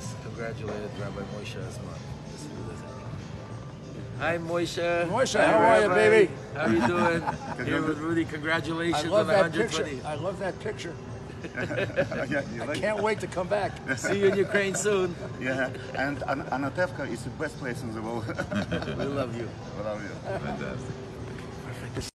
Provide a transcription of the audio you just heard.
just congratulated Rabbi Moshe Azman. Hi, Moshe. Moshe, Hi, how are you, baby? How you doing? Here with Rudy. I Congratulations love on that 120. picture. I love that picture. yeah, you I like can't wait to come back. See you in Ukraine soon. Yeah, and An- Anatevka is the best place in the world. We love you. We love you. Fantastic.